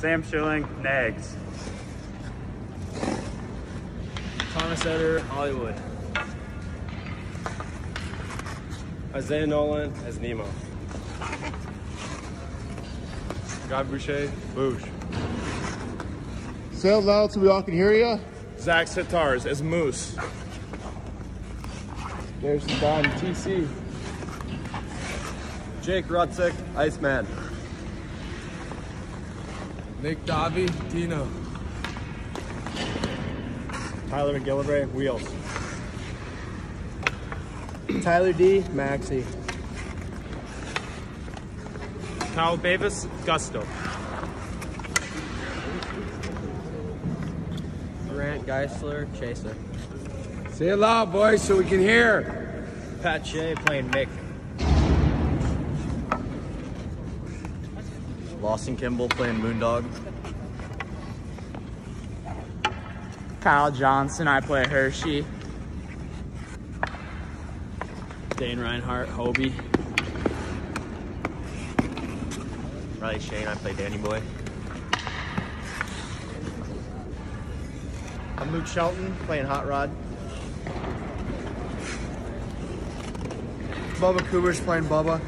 Sam Schilling, Nags. Thomas Eder, Hollywood. Isaiah Nolan as Nemo. Guy Boucher, Bouge. Say it loud so we all can hear you. Zach Sitars as Moose. There's Don TC. Jake Rutzik, Iceman. Nick Davi, Dino. Tyler McGillivray, Wheels. Tyler D, Maxi. Kyle Bavis, Gusto. Grant Geisler, Chaser. Say it loud, boys, so we can hear. Pat Shea playing Mick. Lawson Kimball playing Moondog. Kyle Johnson, I play Hershey. Dane Reinhardt, Hobie. Riley Shane, I play Danny Boy. I'm Luke Shelton playing Hot Rod. Bubba Coopers playing Bubba.